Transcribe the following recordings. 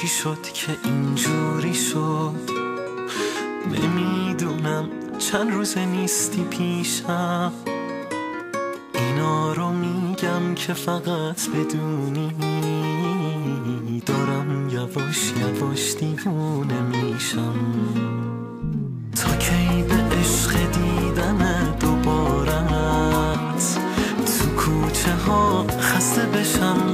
چی شد که اینجوری شد؟ نمی‌دونم. چند روز نیستی پیشم. اینا رو میگم که فقط بدونی. دارم یواش یواش دیوونه میشم. تا کی به عشق دیدن دوبارت تو کوچه ها خسته بشم.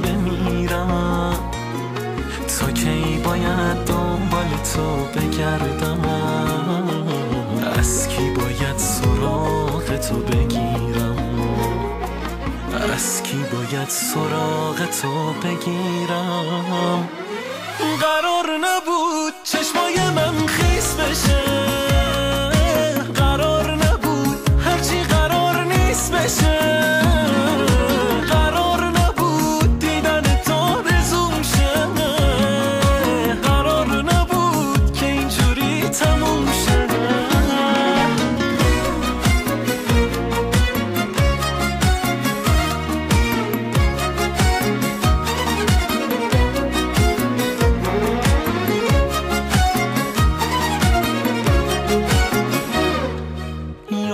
باید دنبال تو بگردم. از کی باید سراغ تو بگیرم؟ از کی باید سراغ تو بگیرم؟ قرار نبود چشمای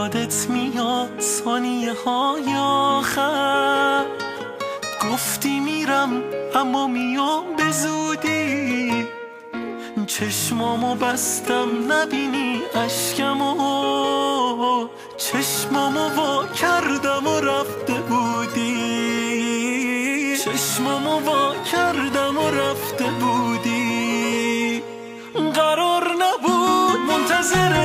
یادت میاد ثانیه های آخر؟ گفتی میرم اما میام به زودی. چشمامو بستم نبینی اشکمو. چشمامو وا کردم و رفته بودی. چشمامو وا کردم و رفته بودی. قرار نبود منتظر.